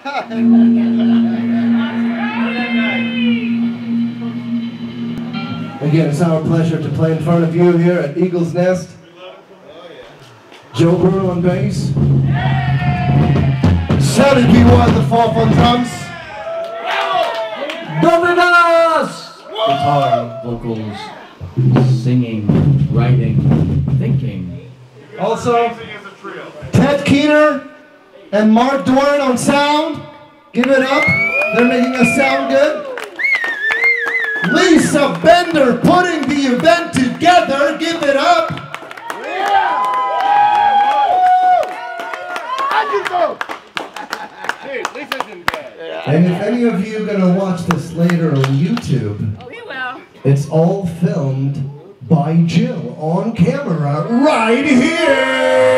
Again, it's our pleasure to play in front of you here at Eagle's Nest. Joe Burrow on bass. Shouted B1 the fourth on drums. Dovydas! Guitar, vocals, singing, writing, thinking. Also, Ted Keener and Mark Dorn on sound. Give it up. They're making us sound good. Lisa Bender putting the event together. Give it up. And if any of you are gonna watch this later on YouTube, oh, We will. it's all filmed by Jill on camera right here.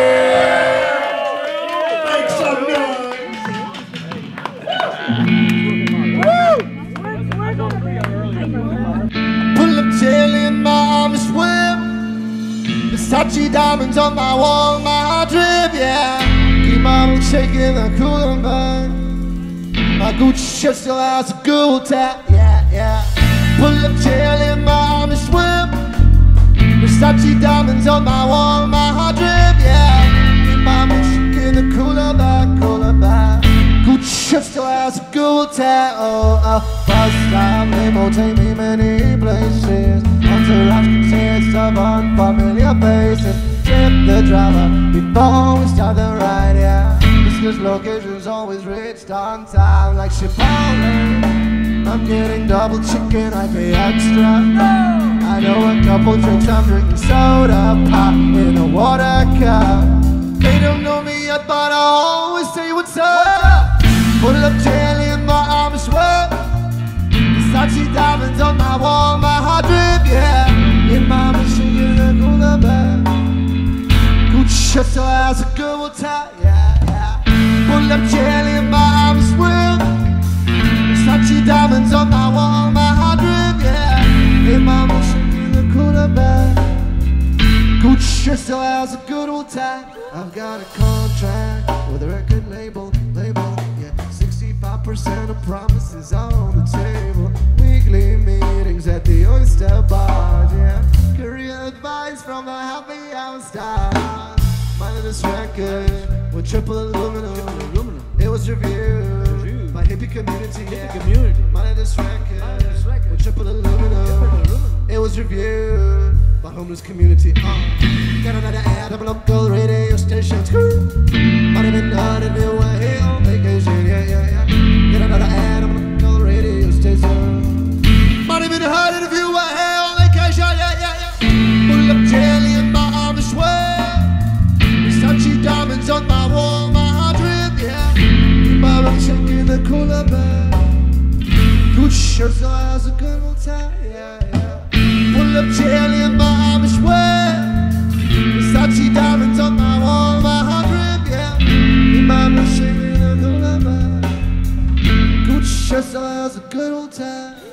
Pull up tail in my arms swim. Versace diamonds on my wall, my heart drip, yeah. Keep my shaking the cooler man. My Gucci shirt still has a gold tap, yeah, yeah. Pull up tail in my arms swim. Versace diamonds on my wall, my heart drip, yeah. Still has a. First time limo take me many places. Entourage consists of unfamiliar faces. Tip the driver before we start the ride, yeah. This location's always reached on time, like Chipotle. I'm getting double chicken, I pay extra. I know a couple drinks, I'm drinking soda pop in a water cup. They don't know me yet, but Shirt still has a good old tie, yeah, yeah. Pull up jelly in my arms, swim. Versace diamonds on my wall, my heart drip, yeah. In my machine, in a cooler bag. Gucci shirt still has a good old tie. I've got a contract with a record label, label, yeah. 65% of promises on the table. Weekly meetings at the Oyster Bar, yeah. Career advice from the happy hour stars. My latest record with triple aluminum. It was reviewed by hippie community, yeah. My latest record with triple aluminum. It was reviewed by homeless community. Uh. Got another ad of a local the cooler. Gucci shirt still has a good old tie, yeah, yeah. Pull up jelly in my arms, swear. Versace diamonds on my wall, my heart drip, yeah. in My room shaking the cooler. Gucci shirt still has a good old tie.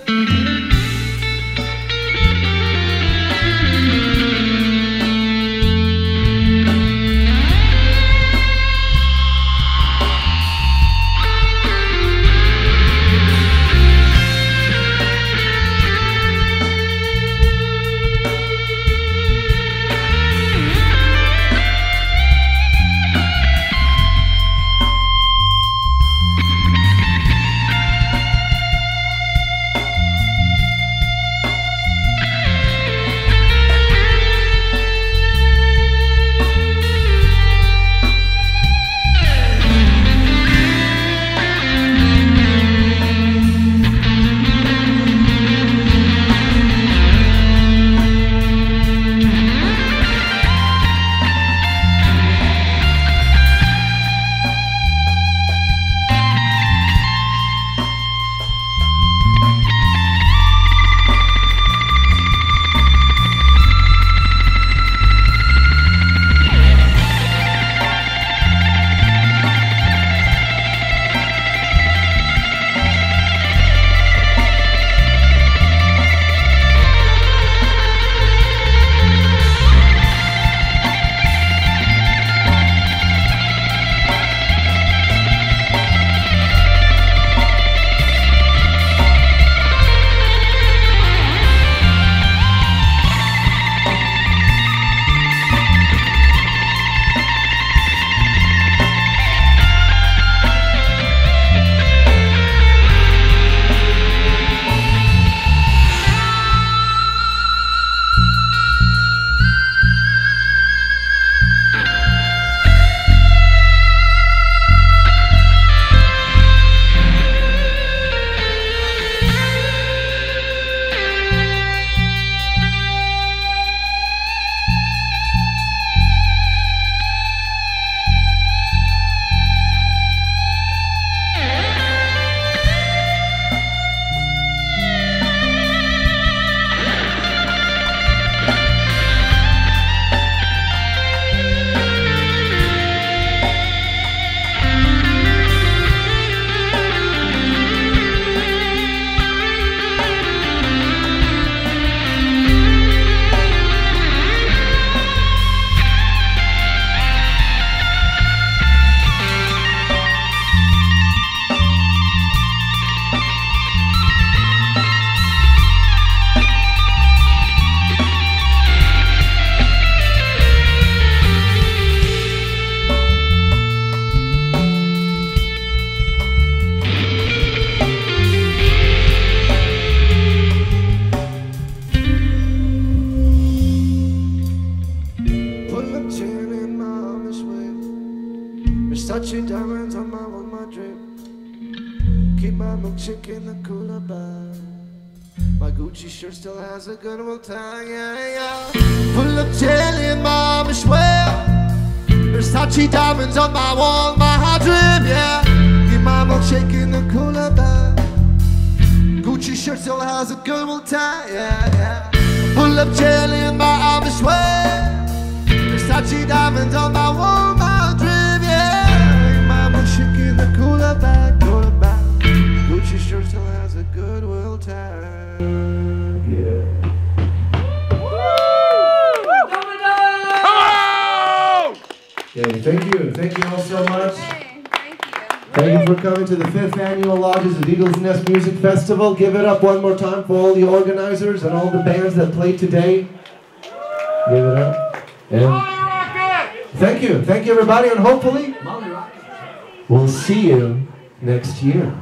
My in the cooler bag. My Gucci shirt still has a good old tie, yeah, yeah. Full of jelly and mama swear. Versace diamonds on my wall, my dream, yeah. Keep my milkshake in the cooler bag. Gucci shirt still has a good old tie, yeah, yeah. Full of jelly and my arm swear. Versace diamonds on my wall, my dream, yeah. Keep my milkshake in the cooler bag, Okay, thank you. Thank you all so much. Hey, thank you. Thank you for coming to the fifth annual Lodges of Eagles Nest Music Festival. Give it up one more time for all the organizers and all the bands that played today. Give it up. And thank you. Thank you, everybody. And hopefully, we'll see you next year.